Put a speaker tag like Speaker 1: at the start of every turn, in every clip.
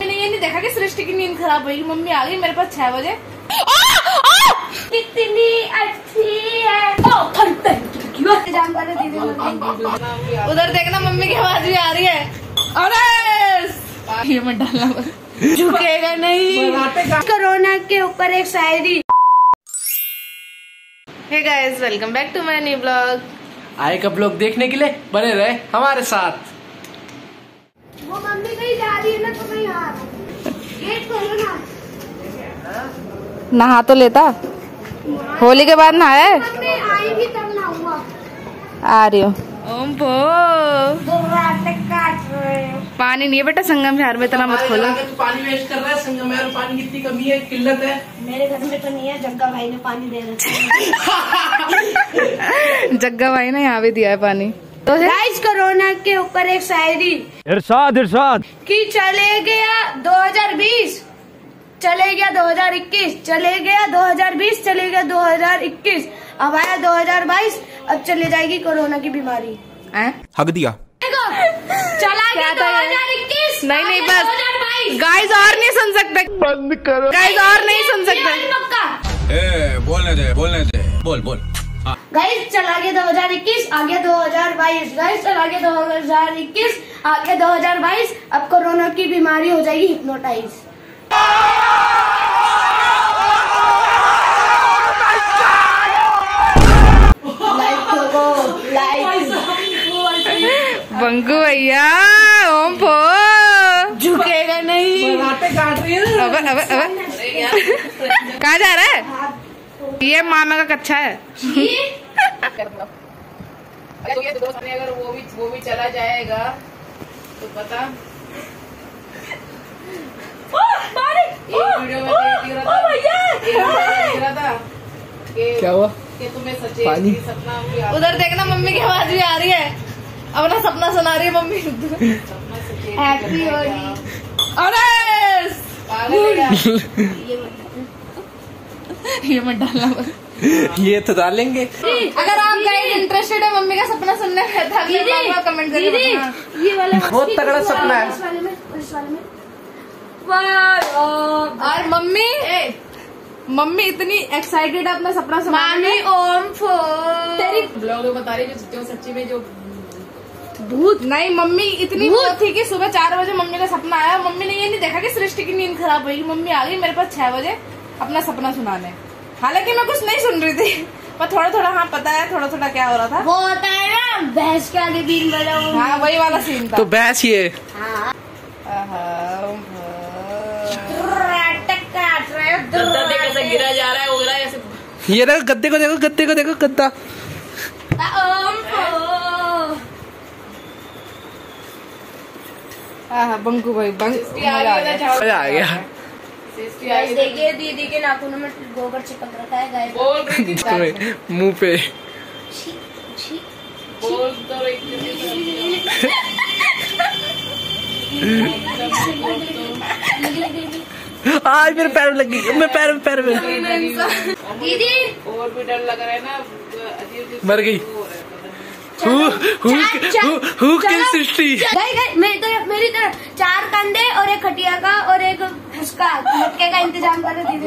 Speaker 1: मैंने ये नहीं देखा कि सृष्टि की नींद खराब होगी मम्मी आ गई मेरे पास छह बजे। कितनी अच्छी है। ओ, उधर देखना मम्मी की आवाज़ भी आ रही है। अरे! ये मत डालना। झुकेगा नहीं। कोरोना के ऊपर एक शायरी। Guys welcome back to my new blog
Speaker 2: आए कब लोग देखने के लिए? बने रहे हमारे साथ।
Speaker 3: वो मम्मी कहीं जा रही है ना तो मैं यहाँ गेट खोलो ना।
Speaker 1: नहा तो लेता। होली के बाद नहाया है?
Speaker 3: मम्मी आएगी तब नहाऊँगा।
Speaker 1: आ रही हूँ ओम भो पानी नहीं है बेटा संगम विहार में इतना मत खोलो।
Speaker 2: तू पानी वेस्ट कर रहा है संगम में पानी की इतनी कमी है किल्लत है।
Speaker 3: मेरे घर में तो नहीं है जग्गा भाई ने पानी दे रखा
Speaker 1: जग्गा भाई ने यहाँ भी दिया है पानी। तो
Speaker 3: गाइस कोरोना के ऊपर एक शायरी।
Speaker 4: इरशाद इरशाद।
Speaker 3: कि चले गया 2020 चले गया 2021 चले गया 2020 चले गया 2021 अब आया 2022 अब चले जाएगी कोरोना की बीमारी।
Speaker 4: हक दिया।
Speaker 3: चला गया
Speaker 1: क्या था ये?
Speaker 3: 2021
Speaker 1: नहीं नहीं बस।
Speaker 3: 2022
Speaker 1: गाइस और नहीं सुन सकते।
Speaker 4: बंद करो।
Speaker 1: गाइस और नहीं सुन सकते।
Speaker 4: ए, बोलने दे बोलने दे। बोल बोल।
Speaker 3: गाइस चला गया 2021 आ गया 2022 गाइस चला गया 2021 आ गया 2022 अब कोरोना की बीमारी हो जाएगी हिप्नोटाइज लाइक लोगो लाइक
Speaker 1: बंकू भैया ओम भो। झुकेगा नहीं।
Speaker 2: है
Speaker 1: अब अब अब। कहाँ जा रहा है? ये मामा का कच्चा है।
Speaker 5: तो ये दोस्त ने अगर वो भी वो भी चला जाएगा तो पता।
Speaker 2: क्या हुआ?
Speaker 5: कि तुम्हें सचे
Speaker 2: पानी?
Speaker 5: सपना
Speaker 1: उधर देखना मम्मी की आवाज़ भी आ रही है। अपना सपना सुना रही है मम्मी।
Speaker 3: हैप्पी होली
Speaker 1: अरे!
Speaker 5: पागल है
Speaker 1: ये मत डालना। बस।
Speaker 2: ये तो डालेंगे।
Speaker 1: अगर आप गाइस इंटरेस्टेड है मम्मी का सपना सुनने में तो अगले
Speaker 3: दीदी,
Speaker 1: कमेंट करके
Speaker 3: ये वाला
Speaker 2: बहुत तगड़ा सपना है।
Speaker 3: इस वाले में इस वाले में।
Speaker 1: और मम्मी मम्मी इतनी एक्साइटेड है अपना सपना सुनाने में।
Speaker 3: ओम
Speaker 1: तेरी
Speaker 5: ब्लॉग में बता रही जो जो सच्ची में जो
Speaker 1: भूत। नहीं मम्मी इतनी भूत? थी कि सुबह चार बजे मम्मी का सपना आया। मम्मी ने ये नहीं देखा कि सृष्टि की नींद खराब होगी मम्मी आ गई मेरे पास छह बजे। अपना सपना सुनाने। हालाँकि मैं कुछ नहीं सुन रही थी पर थोड़ा थोड़ा हाँ पता है थोड़ा थोड़ा क्या हो रहा था।
Speaker 3: वो होता है ना भैंस के आगे बीन बजा
Speaker 1: हाँ वही वाला सीन था।
Speaker 2: तो बहस ये।
Speaker 3: हो।
Speaker 5: गद्दा देख कैसे गिरा जा रहा है उगरा ऐसे।
Speaker 2: ये देखो गद्दे को देखो गद्दे को देखो गद्दा।
Speaker 1: बंकू भाई बंक
Speaker 2: मज़ा आ गया।
Speaker 3: गाइस देखिए दीदी के नाखूनों में गोबर चिपक रखा है गाइस
Speaker 5: बोल रही थी
Speaker 2: मुँह पे।
Speaker 3: छी छी
Speaker 5: बोल तो रही
Speaker 2: आज मेरे पैर में लगी मेरे पैर में पैर में।
Speaker 3: दीदी।
Speaker 5: और भी डर लग रहा है ना
Speaker 2: मर गई।
Speaker 3: गई गई मेरी तरफ़ मेरी तरफ़। चार कंधे और एक खटिया का और एक उसका मटके का इंतज़ाम कर दीदी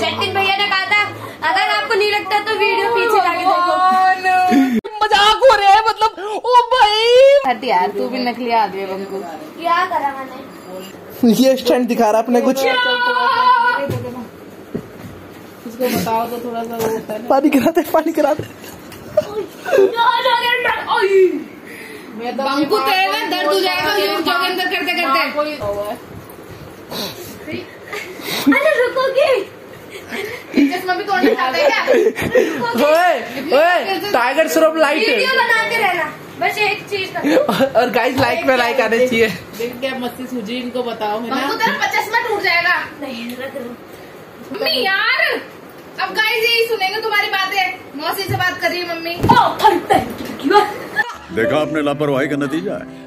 Speaker 3: जतिन भैया ने कहा था अगर आपको नहीं लगता तो वीडियो पीछे जाके देखो।
Speaker 1: मज़ाक हो रहा है मतलब ओ भाई। हट यार तू भी नकली आदमी है बंकू।
Speaker 3: क्या करा मैंने?
Speaker 2: ये स्टंट दिखा रहा अपने कुछ।
Speaker 5: इसको बताओ तो थोड़ा सा वो है
Speaker 2: पानी कराते पानी कराते
Speaker 5: मैं तो
Speaker 1: बंकू तेरे दर्द हो जाएगा जोगिंदर करते करते
Speaker 5: हुआ
Speaker 3: अरे रुकोगे।
Speaker 1: चश्मा भी तोड़ना चाहता है क्या?
Speaker 2: ओए ओए टाइगर श्रॉफ लाइट
Speaker 3: वीडियो बनाते रहना। बस एक चीज़ कर
Speaker 2: और गाइस लाइक पे लाइक आने चाहिए।
Speaker 5: दिन क्या मस्ती सूझी इनको बताओ है ना?
Speaker 1: तेरा चश्मा टूट जाएगा।
Speaker 3: नहीं रख
Speaker 1: मम्मी यार अब गाइस यही सुनेंगे तुम्हारी बातें। मौसी से बात कर रही है मम्मी।
Speaker 6: ओ फटते देखा आपने लापरवाही का नतीजा है?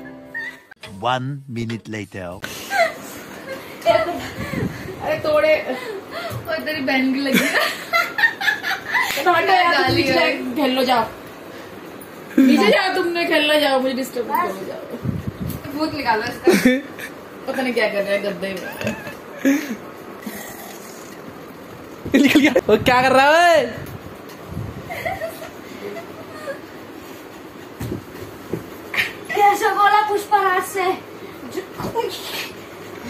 Speaker 7: One minute later.
Speaker 5: अरे तोड़े।
Speaker 1: और तेरी बहन की लगी है।
Speaker 5: खेल लो जाओ नीचे जाओ तुमने खेलना जाओ मुझे डिस्टर्ब करो जाओ।
Speaker 1: भूत निकालो इसका। पता नहीं क्या कर रहे हैं गद्दे में
Speaker 2: निकल गया। वो क्या कर रहा है?
Speaker 3: कैसे बोला पुष्पराज से?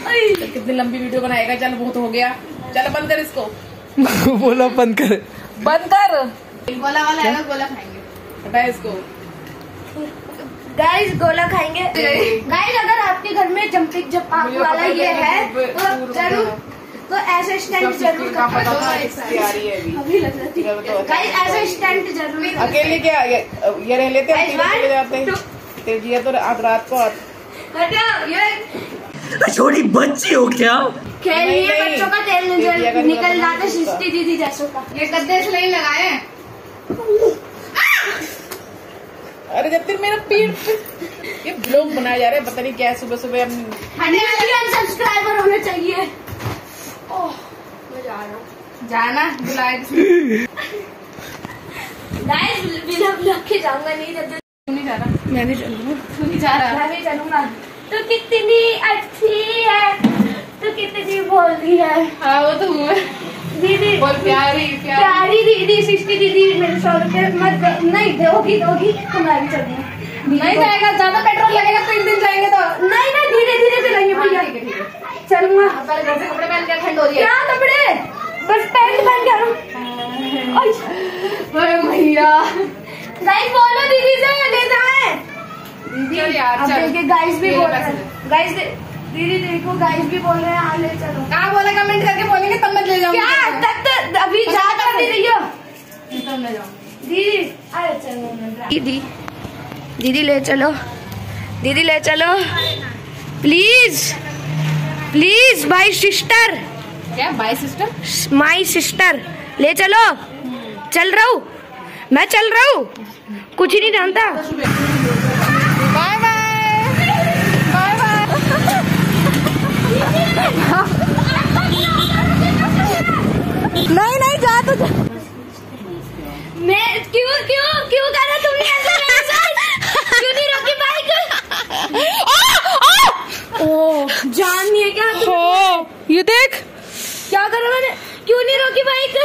Speaker 1: चल, कितनी लंबी वीडियो बनाएगा? चल बहुत हो गया। चल बंद कर इसको।
Speaker 2: बोला बंद कर।
Speaker 1: बंद कर। गोला वाला आएगा गोला खाएँगे। हटा इसको।
Speaker 3: गाइस गोला खाएँगे। गाइस अगर आपके घर में जंपिंग जंप
Speaker 1: मुझे
Speaker 3: वाला ये है तो ज़रूर तो ऐसे स्टैंड ज़रूर
Speaker 1: का पता है अभी।
Speaker 3: लग रहा
Speaker 1: तो
Speaker 3: गाइस ऐसे स्टैंड ज़रूर
Speaker 1: अकेले क्या ये ये रह लेते हैं हैं। तेज़ी है तो आज रात को
Speaker 3: हटाओ ये
Speaker 2: छोटी बच्ची हो क्या?
Speaker 3: खेलिए
Speaker 1: नहीं, नहीं।
Speaker 3: बच्चों का तेल निकल जाता
Speaker 1: करो।
Speaker 3: दीदी जैसों का।
Speaker 1: ये गद्दे इसलिए नहीं लगाए। अरे जब तक मेरा पीठ ये ब्लॉग बनाया जा रहा है पता नहीं क्या सुबह सुबह हम
Speaker 3: सब्सक्राइबर होने चाहिए। ओह मैं जा रहा हूँ।
Speaker 1: जाना बुलाए
Speaker 3: गाइस बिना ब्लॉग के जाऊँगा नहीं जब तक
Speaker 1: नहीं जा रहा। मैं नहीं चलूँगा। तू नहीं जा रहा।
Speaker 3: मैं नहीं चलूँगा। तू कितनी अच्छी है। तू कितनी बोलती है।
Speaker 1: हाँ वो तो हुआ
Speaker 3: दीदी
Speaker 1: बोल प्यारी प्यारी।
Speaker 3: दीदी सृष्टि दीदी मेरे सौ रुपये मत नहीं दोगी दोगी तो मैं चलूँगा दीदी
Speaker 1: नहीं जाएगा ज़्यादा पेट्रोल लगेगा तीन दिन जाएँगे तो।
Speaker 3: नहीं नहीं धीरे धीरे चलेंगे भैया।
Speaker 1: है है।
Speaker 3: चलूँगा।
Speaker 1: पहले घर से कपड़े पहन के ठंड हो रही है।
Speaker 3: क्या कपड़े? बस पैंट पहन के आ रहा हूँ।
Speaker 1: अरे भैया।
Speaker 3: गाइस बोलो दीदी से ले जाए अब देखिए गाइस भी बोल रहे हैं। गाइस दीदी देखो गाइस भी बोल रहे हैं हाँ ले चलो।
Speaker 1: कहाँ बोला? कमेंट करके बोलेंगे तब मैं ले जाऊँगी।
Speaker 3: क्या? तब तक अभी जा कर हो।
Speaker 1: जाऊँगी।
Speaker 3: दीदी अरे चलो दीदी दीदी ले चलो। दीदी ले चलो। प्लीज़ प्लीज़ माई सिस्टर
Speaker 1: क्या? बाय सिस्टर
Speaker 3: माई सिस्टर ले चलो। चल रहा हूँ। मैं चल रहा हूँ। कुछ ही नहीं जानता
Speaker 1: बाय बाय बाय बाय नहीं नहीं जा तो जा।
Speaker 3: मैं क्यों क्यों क्यों करा तुमने ऐसा मेरे साथ? क्यों नहीं रोकी बाइक? ओ जान नहीं है क्या तुम
Speaker 1: ये देख।
Speaker 3: क्या करो मैंने? क्यों नहीं रोकी बाइक?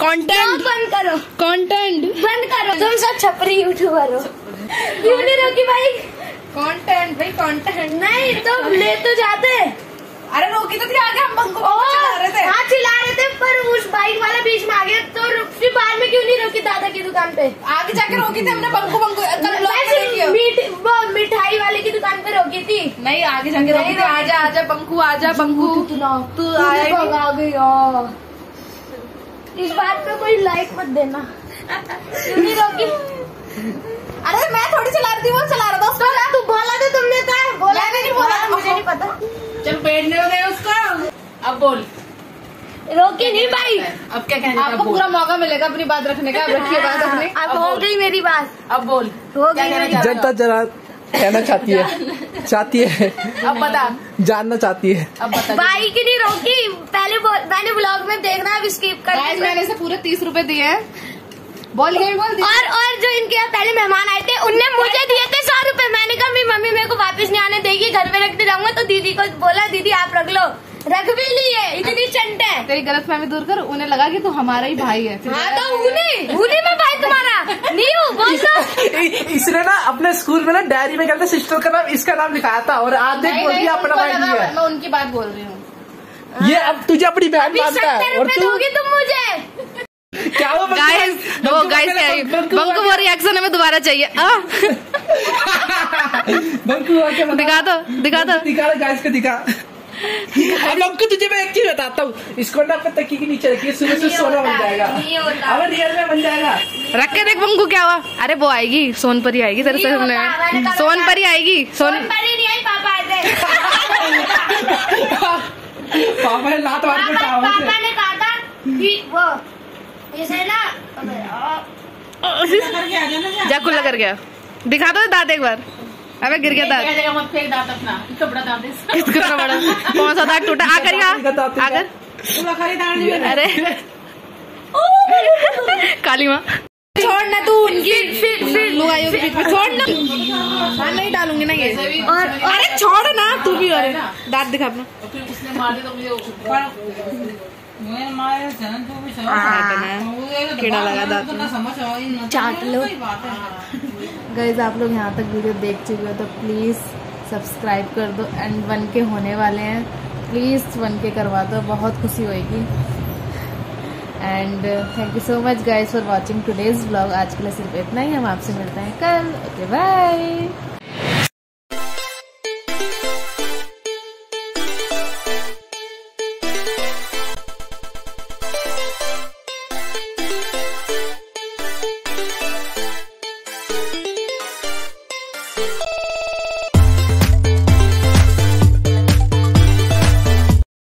Speaker 1: कंटेंट
Speaker 3: बंद करो।
Speaker 1: कंटेंट
Speaker 3: बंद करो। तुम सब छपरी यूट्यूबर हो। क्यों नहीं रोकी बाइक?
Speaker 1: कंटेंट भाई कंटेंट
Speaker 3: नहीं तो ले तो जाते।
Speaker 1: अरे रोकी तो थी आगे हम बंको
Speaker 3: ओ,
Speaker 1: चला रहे थे
Speaker 3: हाँ चिल्ला रहे थे पर उस बाइक वाला बीच में आ गया तो फिर बाद में क्यों नहीं रोकी दादा की दुकान पे?
Speaker 1: आगे जाके रोकी थी हमने बंको बंको हो।
Speaker 3: मीठ वो मिठाई वाले की दुकान पे रोकी थी।
Speaker 1: नहीं आगे जाके रोकी थी आजा आजा बंकू आजा बंकू तू आया
Speaker 3: आ गई यार। इस बात पे कोई लाइक मत देना। क्यों नहीं रोकी?
Speaker 1: अरे मैं थोड़ी चला रही थी वो चला रहा था उसको।
Speaker 3: तू बोला तो तुमने था बोला
Speaker 1: नहीं बोला।
Speaker 3: हाँ, मुझे नहीं पता।
Speaker 1: चल बैठने हो गए उसको। अब बोल।
Speaker 3: रोकी नहीं भाई।
Speaker 1: अब क्या कहने आपको पूरा मौका मिलेगा अपनी बात रखने का अब रखिए बात अपनी।
Speaker 3: अब हो गई मेरी बात।
Speaker 1: अब बोल।
Speaker 3: हो गई
Speaker 2: जनता जरा कहना चाहती है। चाहती है।
Speaker 1: अब बता।
Speaker 2: जानना चाहती है।
Speaker 1: अब बता
Speaker 3: बाइक नहीं रोकी। पहले मैंने ब्लॉग में देखना अब स्किप कर
Speaker 1: मैंने इसे पूरे तीस रूपए दिए हैं। बोल गई बोल दी
Speaker 3: और और जो इनके यहाँ पहले मेहमान आए थे उनने मुझे दिए थे सौ रूपए। मैंने कहा मेरी मम्मी मेरे को वापस नहीं आने देगी घर में रखते जाऊँगा। तो दीदी को बोला दीदी आप रख लो। रख भी लिए इतनी चंट है।
Speaker 1: तेरी गलत फहमी दूर कर उन्हें लगा कि तू हमारा ही भाई है।
Speaker 3: हाँ तो उन्हें उन्हें मैं भाई तुम्हारा। नहीं हूँ बोल दो
Speaker 2: इ- इसने ना अपने स्कूल में ना डायरी में कहते सिस्टर का नाम इसका नाम लिखाया था और आज देख
Speaker 1: नहीं,
Speaker 2: बोल दिया अपना भाई नहीं है।
Speaker 1: मैं उनकी बात बोल रही हूँ।
Speaker 2: ये अब तुझे अपनी बहन मानता है और तू
Speaker 3: दोगी तुम मुझे।
Speaker 2: क्या वो
Speaker 1: गाइस वो गाइस
Speaker 2: बंकू-
Speaker 1: है वो रिएक्शन हमें दोबारा चाहिए
Speaker 2: बंकू।
Speaker 1: दिखा दो दिखा दो
Speaker 2: दिखा गाइस को दिखा। अब बंकू तुझे मैं एक चीज़ बताता हूँ। इसको ना अपने तकी के नीचे रखिए सुबह से सोना बन जाएगा।
Speaker 3: नहीं होता।
Speaker 2: अगर रियल में बन जाएगा।
Speaker 1: रख के देख बंकू क्या हुआ। अरे वो आएगी सोनपरी आएगी तेरे
Speaker 3: कहा था।
Speaker 1: सोनपरी आएगी सोन
Speaker 3: पर ही नहीं आई पापा
Speaker 2: ने लात मार के
Speaker 3: पापा पापा ने कहा था कि वो इसे ना
Speaker 1: जा खुला कर गया। दिखा दो दांत एक बार। अबे गिर गया दांत।
Speaker 5: जगह फेंक दांत अपना इसका बड़ा दांत है।
Speaker 1: कितना बड़ा कौन सा दांत टूटा? आकर यहाँ। आकर।
Speaker 5: पूरा
Speaker 1: अरे। काली माँ। छोड़
Speaker 5: छोड़ना तू उनकी।
Speaker 3: फिर- फिर-
Speaker 5: लुगाइयों के बीच में? छोड़ना हाँ नहीं डालूँगी ना ये।
Speaker 3: और
Speaker 5: अरे छोड़ ना तू भी और दांत दिखा अपना। कीड़ा
Speaker 3: चाट लो।
Speaker 1: आप लोग यहाँ तक वीडियो देख चुके हो तो प्लीज़ सब्सक्राइब कर दो एंड वन के होने वाले हैं। प्लीज़ वन के करवा दो, बहुत खुशी होएगी। And thank you so much guys for watching today's blog आज के लिए सिर्फ़ इतना ही, हम आपसे मिलते हैं कल। Okay bye